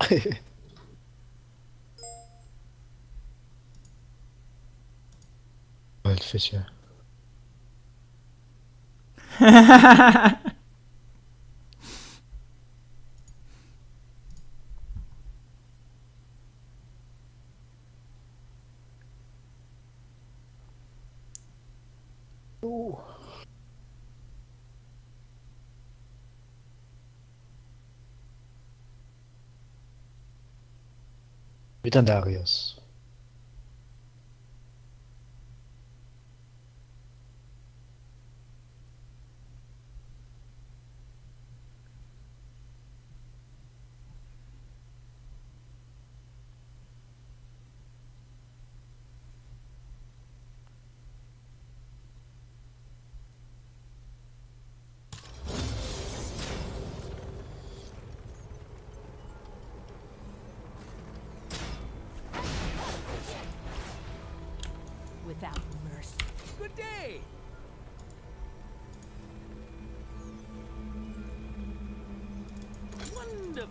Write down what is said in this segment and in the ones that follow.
الفتية Wieder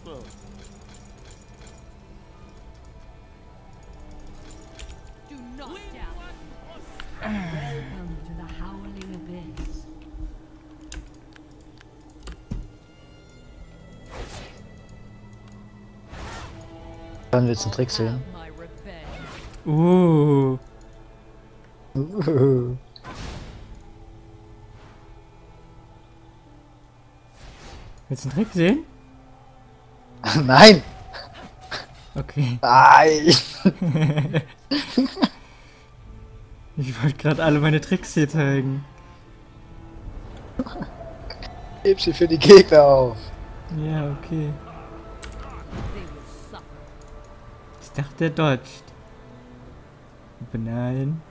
Wonderful. Do not doubt. Welcome to the howling abyss. Dann willst du einen Trick sehen. Revenge. Uh. Willst du einen Trick sehen? Nein! Okay. Nein! Ich wollte gerade alle meine Tricks hier zeigen. Heb sie für die Gegner auf. Ja, okay. Ich dachte, er dodgt. Aber nein.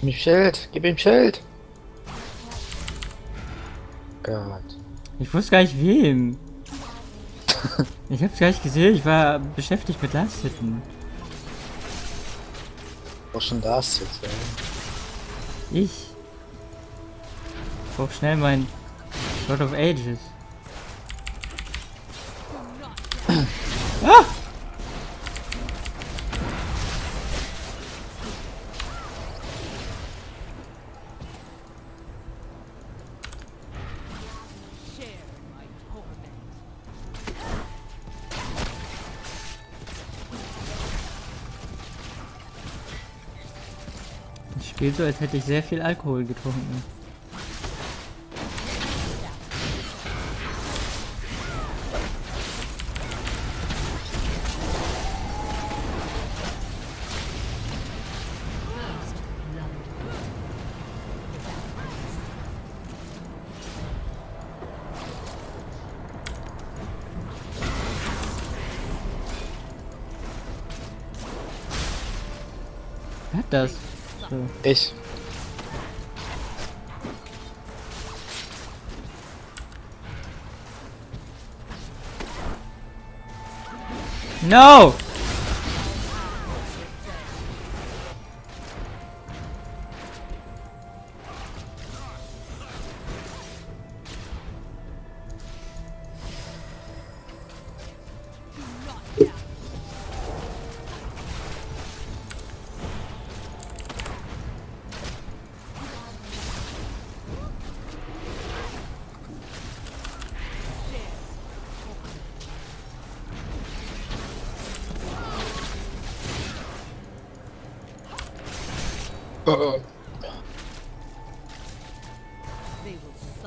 Gib ihm Schild! Gib ihm Schild! Gott. Ich wusste gar nicht wen. Ich hab's gar nicht gesehen, ich war beschäftigt mit Last Hitten. Wo schon das jetzt, ey? Ich. Ich brauch schnell mein God of Ages. Ich spiele so, als hätte ich sehr viel Alkohol getrunken. Wer hat das? So. Ich. No!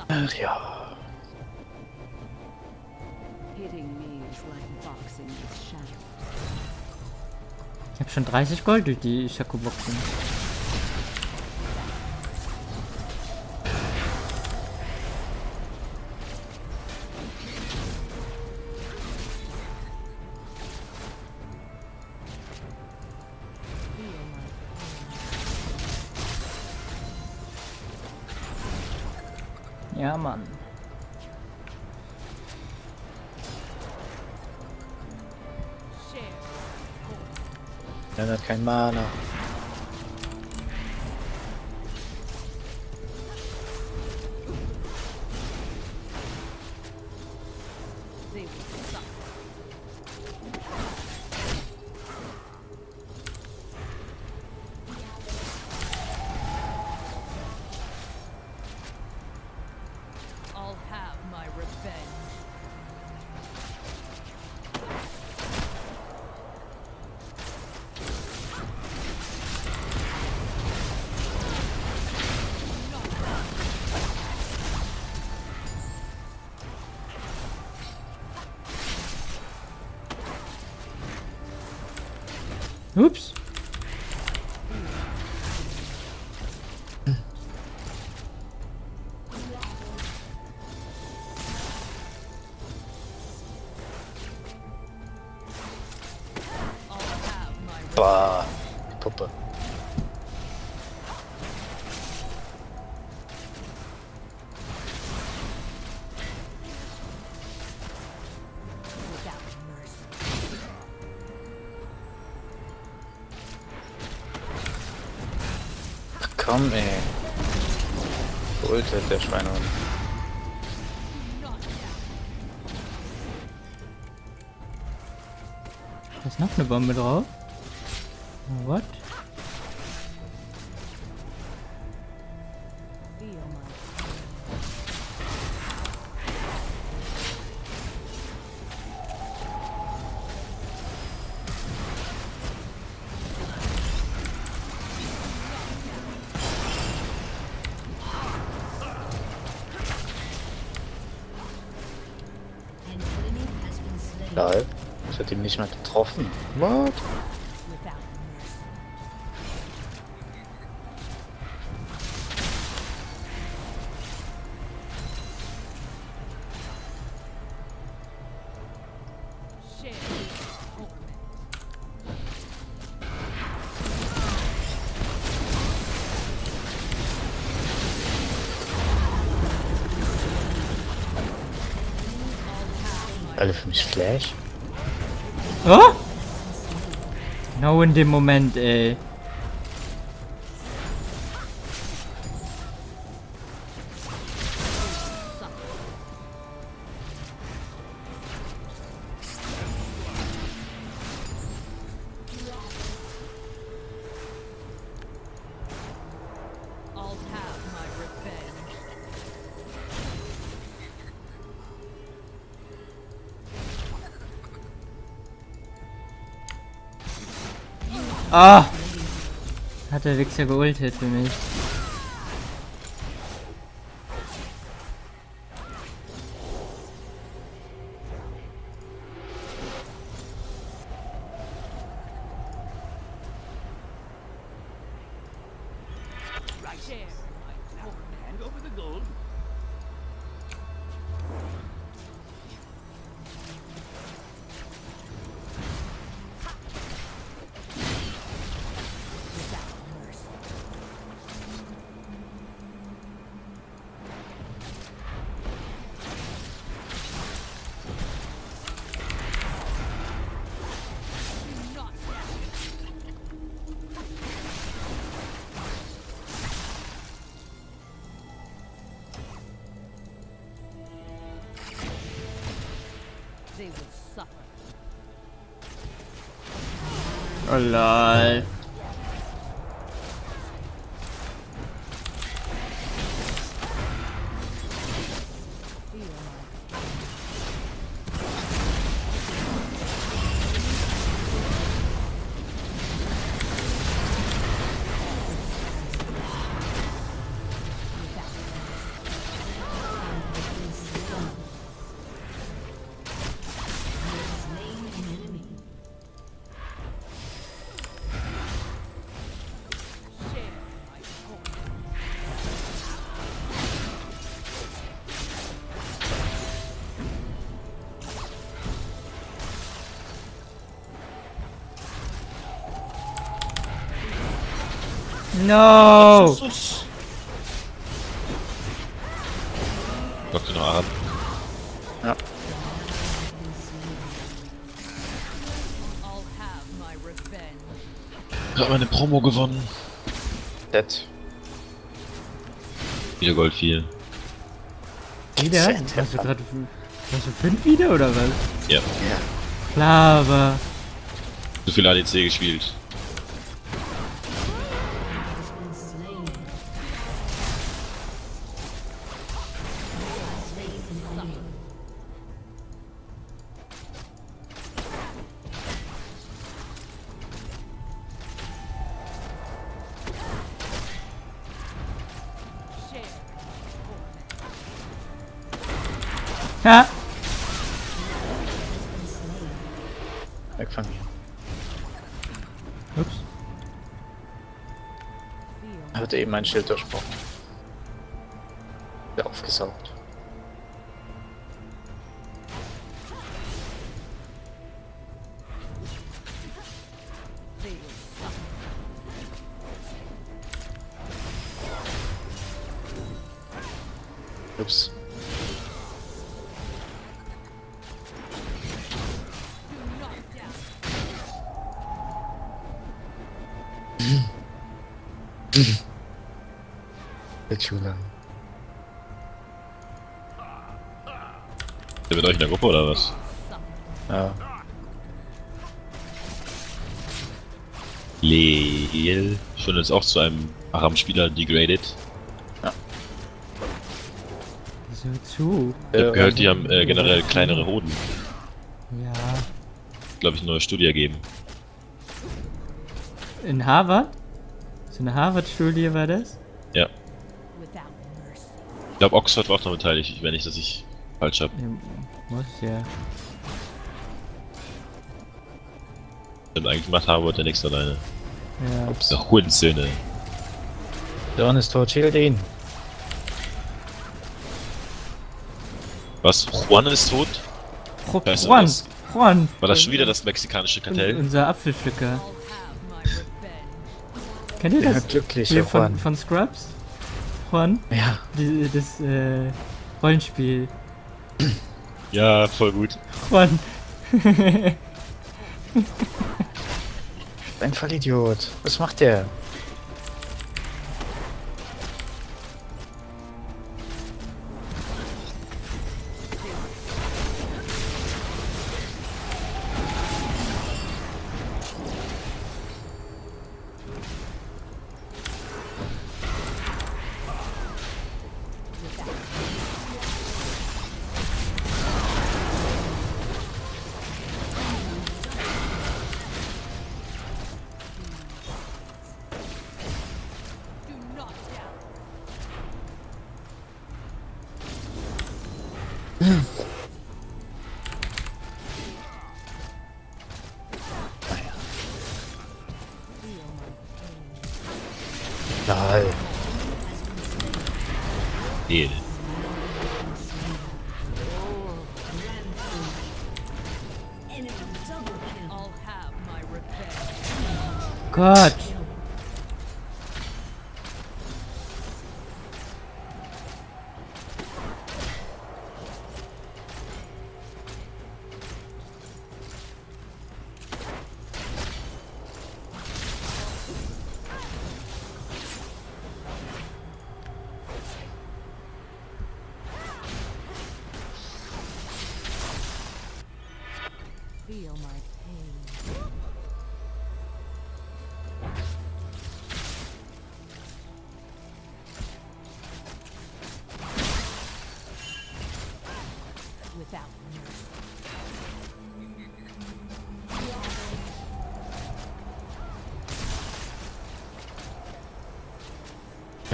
Ach ja. Hitting me is like boxing with shadows. Ich habe schon 30 Gold durch die Shaku-Boxen. Ja, Mann. Er hat kein Mana. Ups. Der Schweinehund. Da ist noch eine Bombe drauf. What? Getroffen. What? Alle für mich Flash. Oh? Genau in dem Moment, ey. Ah! Hat der Wichser geultet für mich. Lol. No! Blockt ihr noch Aram? Ja. Gerade meine Promo gewonnen. Dead. Wieder Gold 4. Wieder? Hast du gerade hast du fünf wieder oder was? Ja. Ja. Klar, aber. Zu viel ADC gespielt. Ja! Weg von mir. Ups. Er hatte eben mein Schild durchbrochen. Wieder aufgesaugt. Der Chulan. Der mit euch in der Gruppe oder was? Ja. Leel. Schon jetzt auch zu einem Aram-Spieler degraded. So zu. Ich hab Äh, gehört, die haben äh, generell kleinere Hoden. Ja. Glaube ich, eine neue Studie ergeben. In Harvard? So eine Harvard-Studie war das? Ja. Ich glaube, Oxford war auch noch beteiligt, wenn nicht, dass ich falsch hab. Ja, muss ja. Denn eigentlich macht Harvard ja nichts alleine. Ja. Ups. Hurensöhne. Dorn ist tot, schild ihn. Was? Juan ist tot? Juan! was? Juan! War das schon wieder das mexikanische Kartell? Unser Apfelpflücker. Kennt ihr Ja, das? glücklich, Hier von, von Scrubs? Juan? Ja. Die, das äh, Rollenspiel. Ja, voll gut. Juan. Ein Vollidiot. Was macht der? God.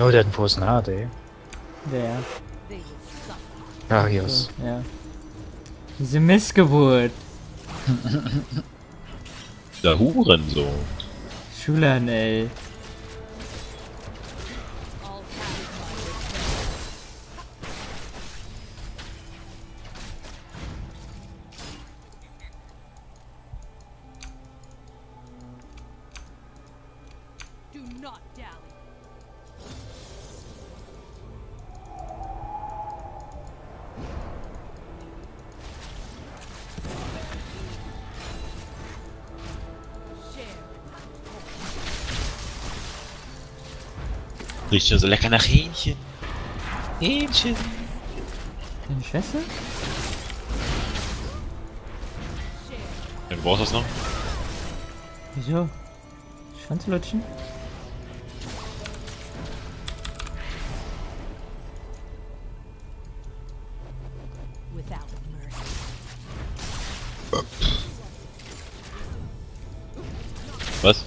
Jo, der hat einen großen Hart, ey. Will suffer. Darius. So, ja. Diese Missgeburt. Der Hurensohn. Schulan, ey. Riecht schon so lecker nach Hähnchen. Hähnchen. Deine Schwester? Ja, du brauchst das noch? Wieso? Schwanzlutschen? Was?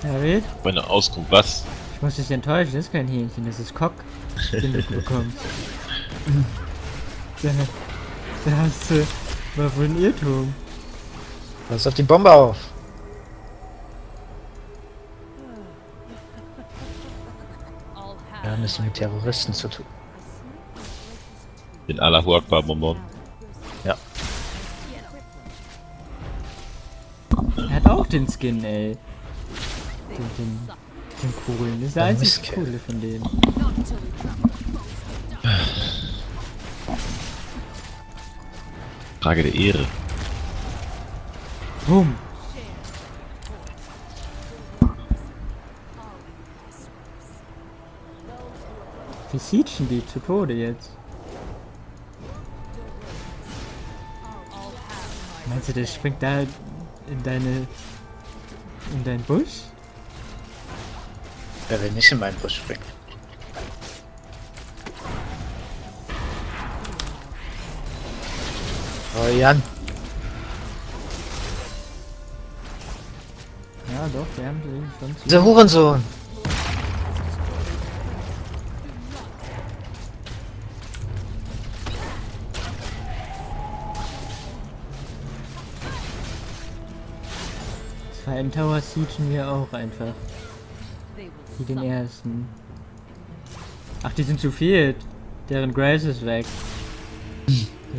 David? Meine Auskunft, was? Ich muss dich enttäuschen, das ist kein Hähnchen, das ist Cock, den du bekommst. Da, da hast du mal wohl ein Irrtum. Pass auf die Bombe auf. Wir haben es mit Terroristen zu tun. Den Allahu Akbar Bonbon. Ja. Er hat auch den Skin, ey. Den, den, coolen. Das ist der einzige coole von denen. Frage der Ehre. Boom. Wir siechen die zu Tode jetzt. Meinst du, der springt da in deine... in deinen Busch? Wer will nicht in meinen Busch springen? Oh Jan, Ja, doch, wir haben sie schon zu... dieser Hurensohn. Zwei im Tower siegen wir auch einfach. Wie den ersten. Ach, die sind zu viel. Deren Grace ist weg.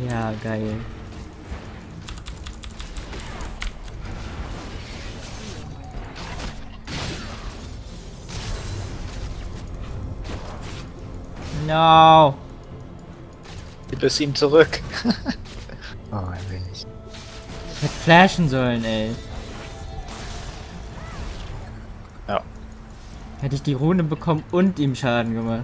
Ja, geil. No. Gib es ihm zurück. oh, er will nicht. Hätte flashen sollen, ey. Hätte ich die Rune bekommen und ihm Schaden gemacht.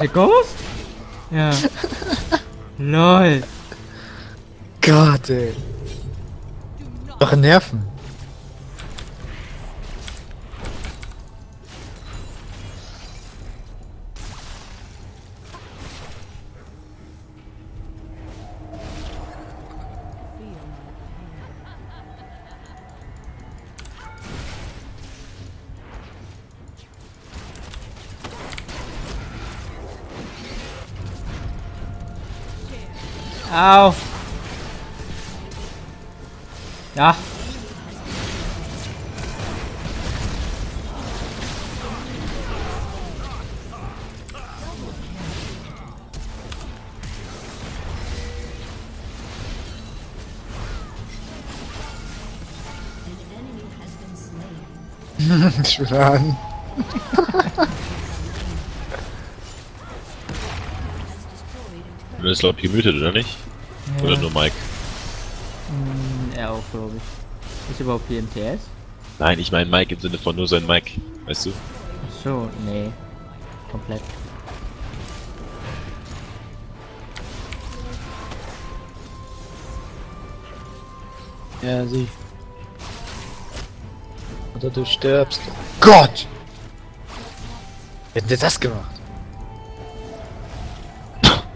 Der Ghost? Ja. LOL. Gott, ey. Doch Nerven. Au. Ja. Schwan. Du bist laut gemütet, oder nicht? Oder nur Mike? Hm, er auch, glaube ich. Ist überhaupt PMTS? Nein, ich meine Mike im Sinne von nur sein Mike. Weißt du? Ach so, nee. Komplett. Ja, sie. Oder du stirbst. Gott! Wer hat denn das gemacht?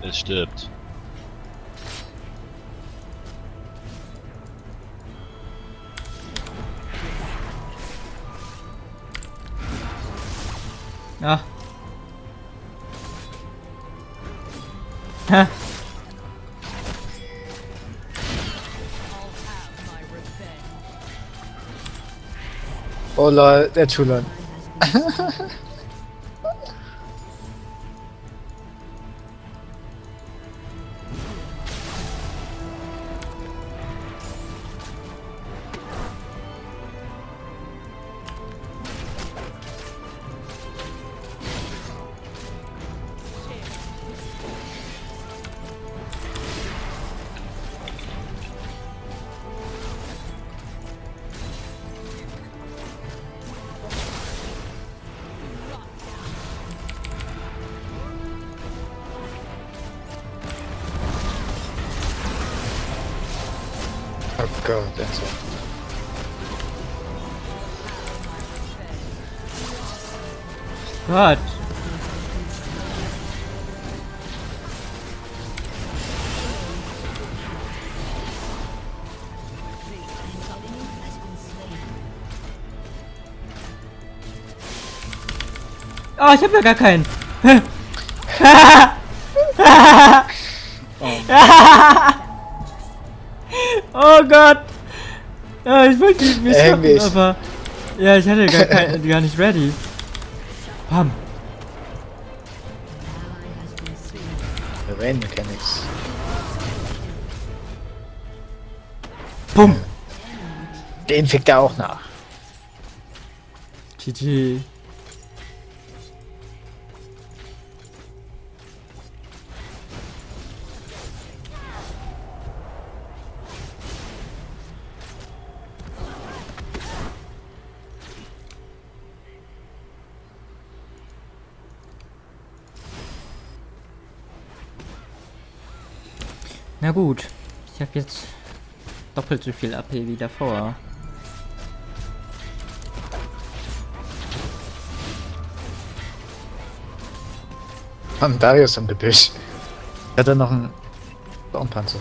Es stirbt. Ah. Ha. I'll have my revenge. Oh lol, der Chulan. Gott, Enzo. Gott. Oh, ich hab ja gar keinen. oh Gott. Ja, ich wollte ihn mich stoppen, Englisch. aber... Ja, ich hatte gar, kein, gar nicht ready. Bam. Rain Mechanics. Bumm. Den fickt er auch nach. GG. Na gut, ich habe jetzt doppelt so viel AP wie davor. Mann, Darius im Gebüsch. Hat er noch einen Baumpanzer?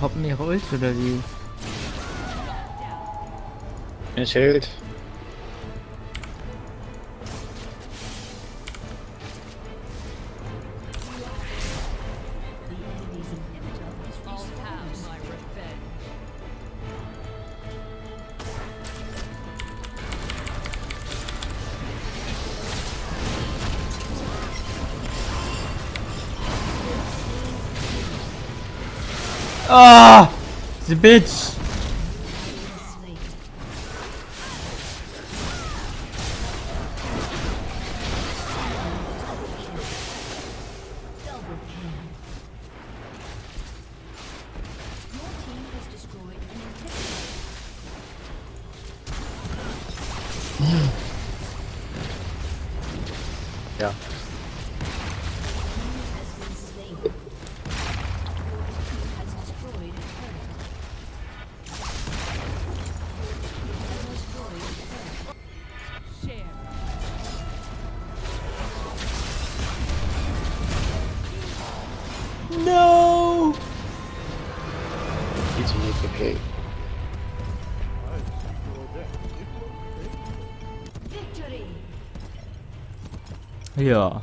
Poppen ihre Ult oder wie? Ein Schild. Bitch! Victory! Ja.